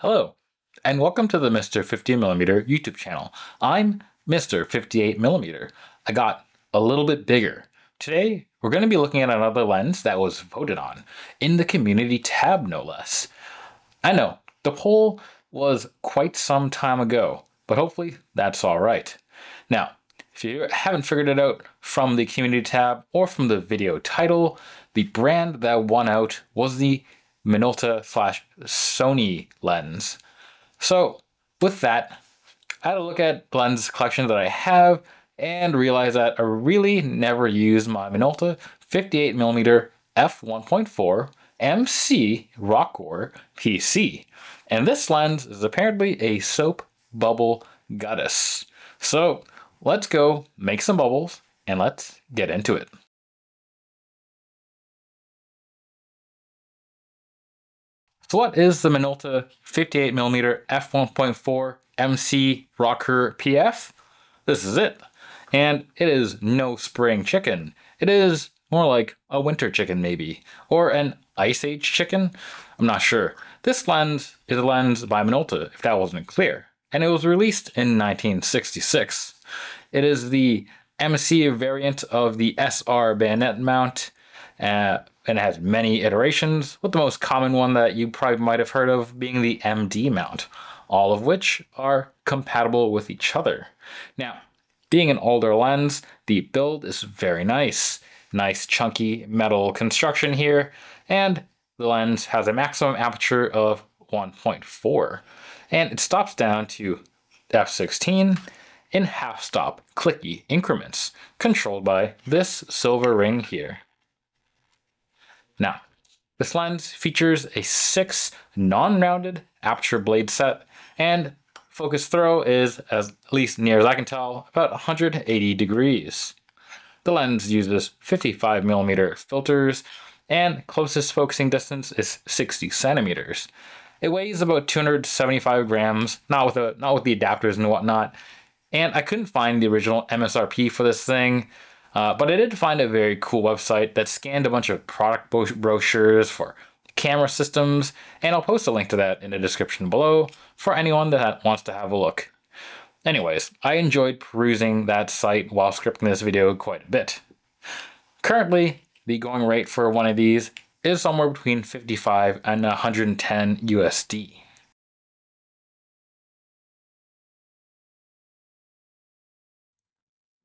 Hello, and welcome to the Mr. 50mm YouTube channel. I'm Mr. 58mm. I got a little bit bigger. Today, we're going to be looking at another lens that was voted on, in the community tab no less. I know, the poll was quite some time ago, but hopefully that's alright. Now, if you haven't figured it out from the community tab or from the video title, the brand that won out was the Minolta slash Sony lens. So with that, I had a look at lens collection that I have and realized that I really never used my Minolta 58mm f1.4 MC Rokkor PF. And this lens is apparently a soap bubble goddess. So let's go make some bubbles and let's get into it. So what is the Minolta 58mm f1.4 MC Rokkor PF? This is it. And it is no spring chicken. It is more like a winter chicken maybe, or an ice age chicken. I'm not sure. This lens is a lens by Minolta, if that wasn't clear, and it was released in 1966. It is the MC variant of the SR bayonet mount, uh, and it has many iterations, with the most common one that you probably might have heard of being the MD mount, all of which are compatible with each other. Now, being an older lens, the build is very nice. Nice chunky metal construction here, and the lens has a maximum aperture of 1.4, and it stops down to f16 in half stop clicky increments, controlled by this silver ring here. Now, this lens features a six non-rounded aperture blade set and focus throw is, as at least near as I can tell, about 180 degrees. The lens uses 55mm filters and closest focusing distance is 60 centimeters. It weighs about 275 grams, not with, a, not with the adapters and whatnot, and I couldn't find the original MSRP for this thing, uh, but I did find a very cool website that scanned a bunch of product brochures for camera systems, and I'll post a link to that in the description below for anyone that wants to have a look. Anyways, I enjoyed perusing that site while scripting this video quite a bit. Currently, the going rate for one of these is somewhere between 55 and 110 USD.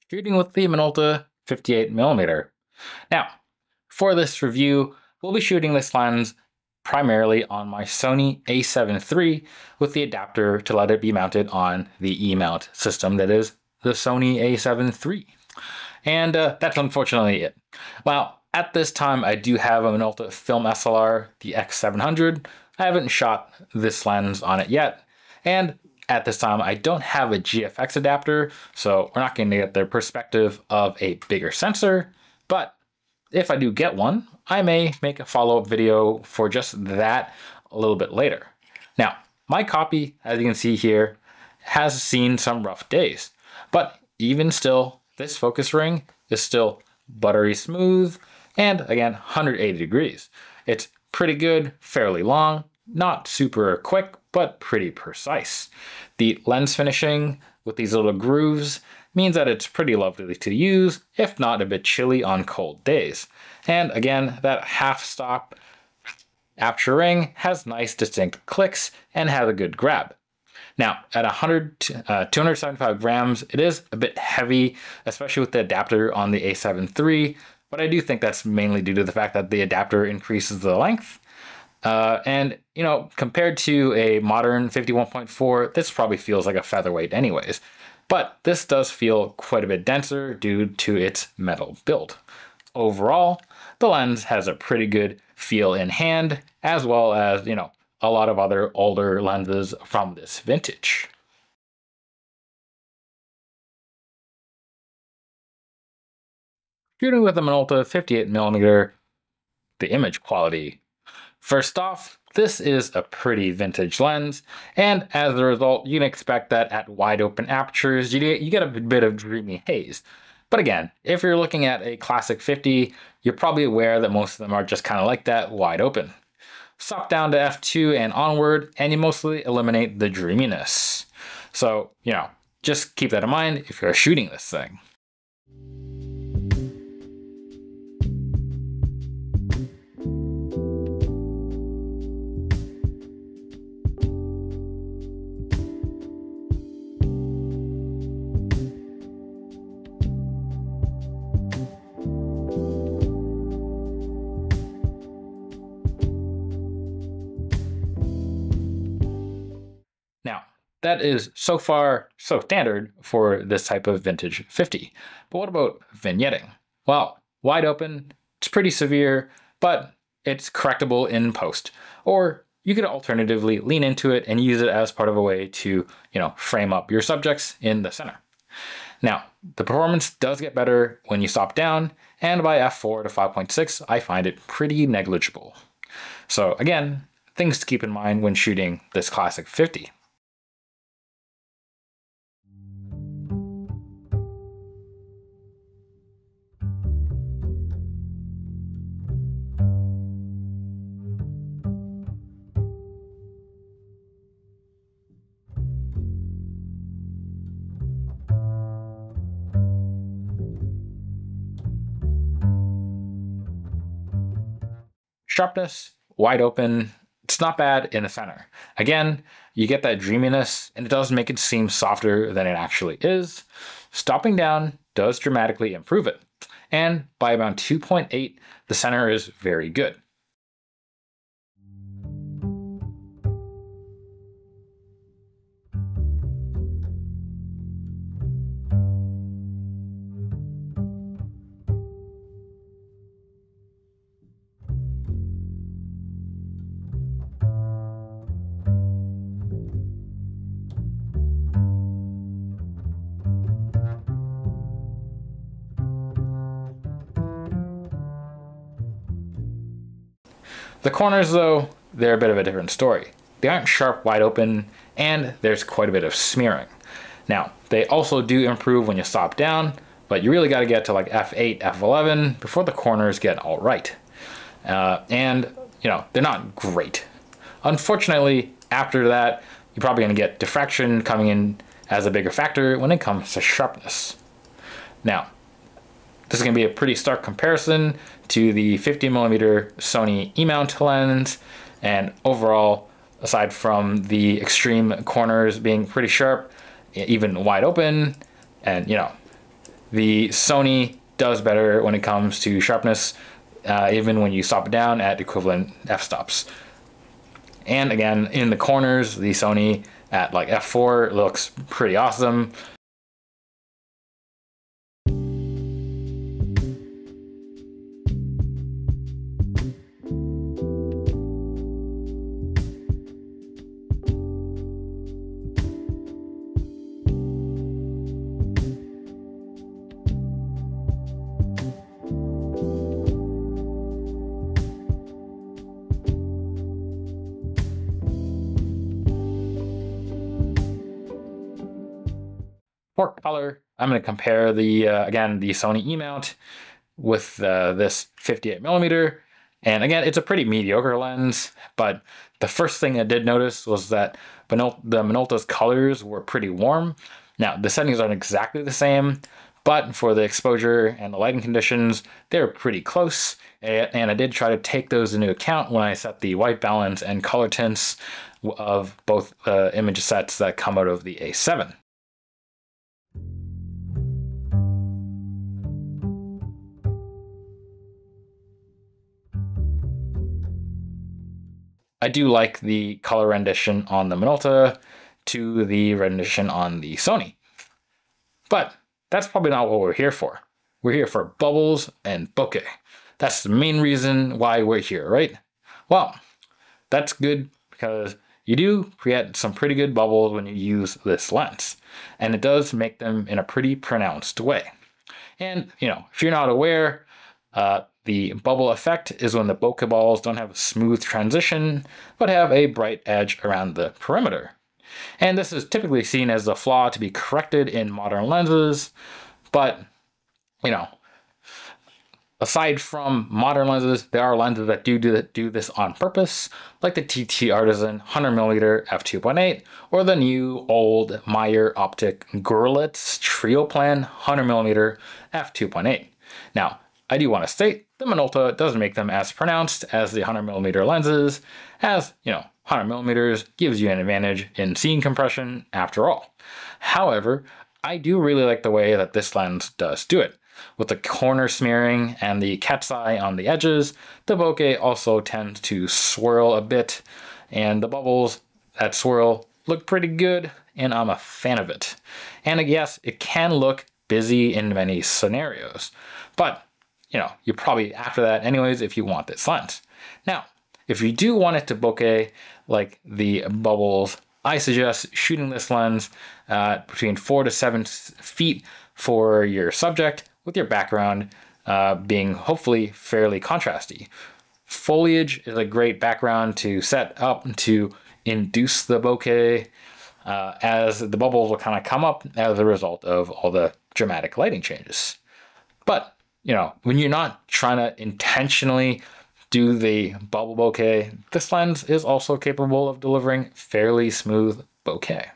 Shooting with the Minolta 58mm. Now, for this review, we'll be shooting this lens primarily on my Sony a7 III with the adapter to let it be mounted on the E-mount system that is the Sony a7 III. And uh, that's unfortunately it. Well, at this time I do have a Minolta Film SLR, the X700. I haven't shot this lens on it yet, and at this time, I don't have a GFX adapter, so we're not going to get the perspective of a bigger sensor, but if I do get one, I may make a follow-up video for just that a little bit later. Now, my copy, as you can see here, has seen some rough days, but even still, this focus ring is still buttery smooth, and again, 180 degrees. It's pretty good, fairly long, not super quick, but pretty precise. The lens finishing with these little grooves means that it's pretty lovely to use, if not a bit chilly on cold days. And again, that half stop aperture ring has nice distinct clicks and has a good grab. Now, at 100, uh, 275 grams, it is a bit heavy, especially with the adapter on the A7 III, but I do think that's mainly due to the fact that the adapter increases the length uh, and, you know, compared to a modern 51.4, this probably feels like a featherweight anyways. But this does feel quite a bit denser due to its metal build. Overall, the lens has a pretty good feel in hand, as well as, you know, a lot of other older lenses from this vintage. Shooting with a Minolta 58mm, the image quality First off, this is a pretty vintage lens, and as a result, you can expect that at wide open apertures, you get, a bit of dreamy haze. But again, if you're looking at a classic 50, you're probably aware that most of them are just kind of like that, wide open. stop down to f2 and onward, and you mostly eliminate the dreaminess. So, you know, just keep that in mind if you're shooting this thing. That is so far so standard for this type of vintage 50. But what about vignetting? Well, wide open, it's pretty severe, but it's correctable in post. Or you could alternatively lean into it and use it as part of a way to, you know, frame up your subjects in the center. Now, the performance does get better when you stop down, and by f4 to 5.6, I find it pretty negligible. So again, things to keep in mind when shooting this classic 50. Sharpness, wide open. It's not bad in the center. Again, you get that dreaminess, and it does make it seem softer than it actually is. Stopping down does dramatically improve it. And by about 2.8, the center is very good. The corners, though, they're a bit of a different story. They aren't sharp wide open, and there's quite a bit of smearing. Now, they also do improve when you stop down, but you really got to get to like f8, f11 before the corners get all right. Uh, and, you know, they're not great. Unfortunately, after that, you're probably going to get diffraction coming in as a bigger factor when it comes to sharpness. Now, this is going to be a pretty stark comparison to the 50mm Sony E-mount lens. And overall aside from the extreme corners being pretty sharp even wide open and you know the Sony does better when it comes to sharpness uh, even when you stop it down at equivalent f-stops. And again in the corners the Sony at like f4 looks pretty awesome for color, I'm going to compare the, uh, again, the Sony E-mount with uh, this 58 millimeter. And again, it's a pretty mediocre lens, but the first thing I did notice was that the Minolta's colors were pretty warm. Now, the settings aren't exactly the same, but for the exposure and the lighting conditions, they're pretty close. And I did try to take those into account when I set the white balance and color tints of both uh, image sets that come out of the A7. I do like the color rendition on the Minolta to the rendition on the Sony. But that's probably not what we're here for. We're here for bubbles and bokeh. That's the main reason why we're here, right? Well, that's good because you do create some pretty good bubbles when you use this lens. And it does make them in a pretty pronounced way. And, you know, if you're not aware, uh, the bubble effect is when the bokeh balls don't have a smooth transition, but have a bright edge around the perimeter. And this is typically seen as a flaw to be corrected in modern lenses, but, you know, Aside from modern lenses, there are lenses that do do this on purpose, like the TT Artisan 100mm f2.8 or the new old Meyer Optic Goerlitz Trioplan 100mm f2.8. Now, I do want to state the Minolta doesn't make them as pronounced as the 100mm lenses, as, you know, 100mm gives you an advantage in scene compression after all. However, I do really like the way that this lens does do it. With the corner smearing and the cat's eye on the edges, the bokeh also tends to swirl a bit, and the bubbles that swirl look pretty good, and I'm a fan of it. And yes, it can look busy in many scenarios, but you know, you're probably after that anyways if you want this lens. Now, if you do want it to bokeh like the bubbles, I suggest shooting this lens uh, between four to seven feet for your subject with your background uh, being hopefully fairly contrasty. Foliage is a great background to set up to induce the bokeh uh, as the bubbles will kind of come up as a result of all the dramatic lighting changes. But, you know, when you're not trying to intentionally do the bubble bokeh, this lens is also capable of delivering fairly smooth bokeh.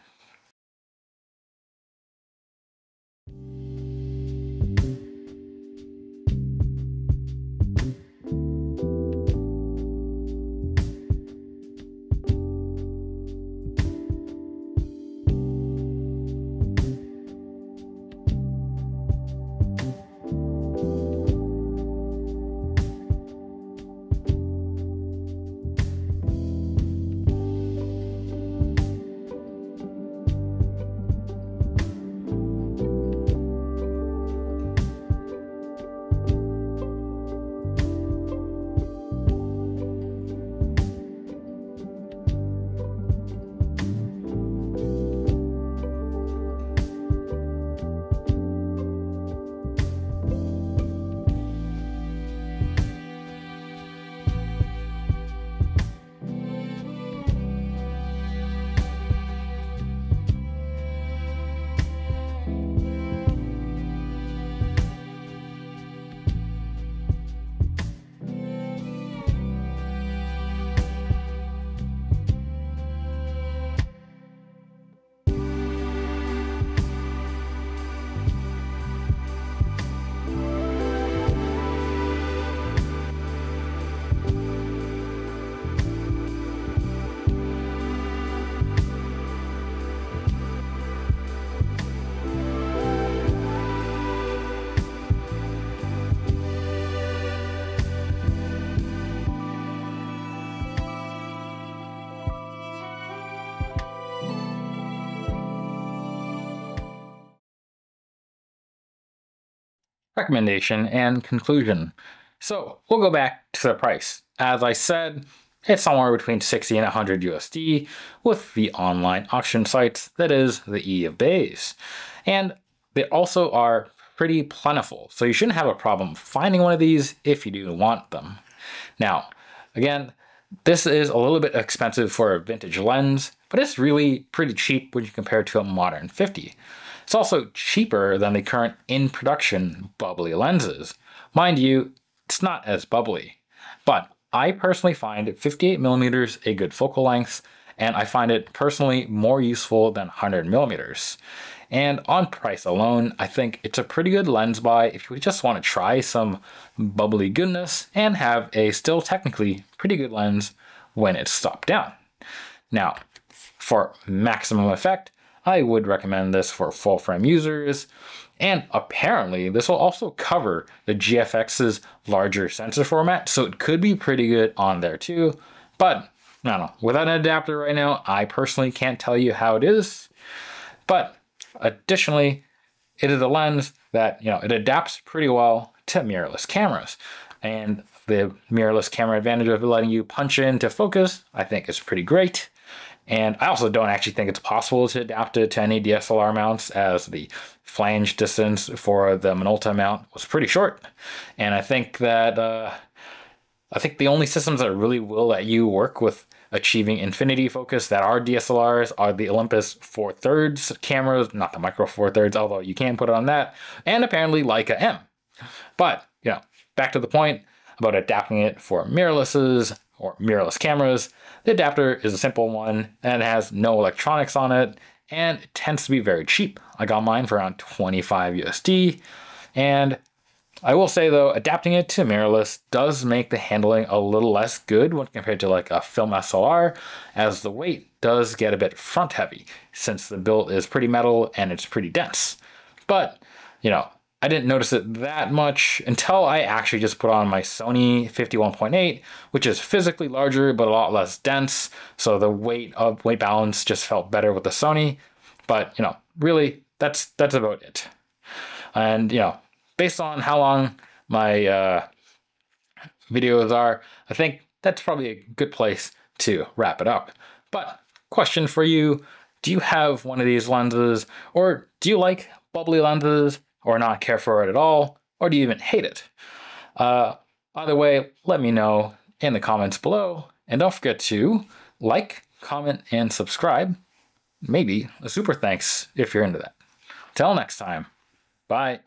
Recommendation, and conclusion. So we'll go back to the price. As I said, it's somewhere between 60 and 100 USD with the online auction sites that is the E of Bays. And they also are pretty plentiful, so you shouldn't have a problem finding one of these if you do want them. Now, again, this is a little bit expensive for a vintage lens, but it's really pretty cheap when you compare it to a modern 50. It's also cheaper than the current in production bubbly lenses. Mind you, it's not as bubbly, but I personally find 58 millimeters a good focal length, and I find it personally more useful than 100 millimeters. And on price alone, I think it's a pretty good lens buy if you just want to try some bubbly goodness and have a still technically pretty good lens when it's stopped down. Now, for maximum effect, I would recommend this for full frame users. And apparently, this will also cover the GFX's larger sensor format, so it could be pretty good on there too. But I don't know, without an adapter right now, I personally can't tell you how it is. But additionally, it is a lens that, you know, it adapts pretty well to mirrorless cameras. And the mirrorless camera advantage of letting you punch into focus, I think is pretty great. And I also don't actually think it's possible to adapt it to any DSLR mounts as the flange distance for the Minolta mount was pretty short. And I think that, uh, I think the only systems that really will let you work with achieving infinity focus that are DSLRs are the Olympus 4 thirds cameras, not the micro 4 thirds, although you can put it on that, and apparently Leica M. But, you know, back to the point about adapting it for mirrorlesses or mirrorless cameras. The adapter is a simple one and has no electronics on it and it tends to be very cheap. I got mine for around 25 USD and I will say though, adapting it to mirrorless does make the handling a little less good when compared to like a film SLR, as the weight does get a bit front heavy since the build is pretty metal and it's pretty dense. But, you know, I didn't notice it that much until I actually just put on my Sony 51.8, which is physically larger but a lot less dense. So the weight of weight balance just felt better with the Sony. But you know, really, that's that's about it. And you know, based on how long my uh, videos are, I think that's probably a good place to wrap it up. But question for you: Do you have one of these lenses, or do you like bubbly lenses? Or not care for it at all, or do you even hate it? Uh, either way, let me know in the comments below, and don't forget to like, comment, and subscribe. Maybe a super thanks if you're into that. Till next time, bye.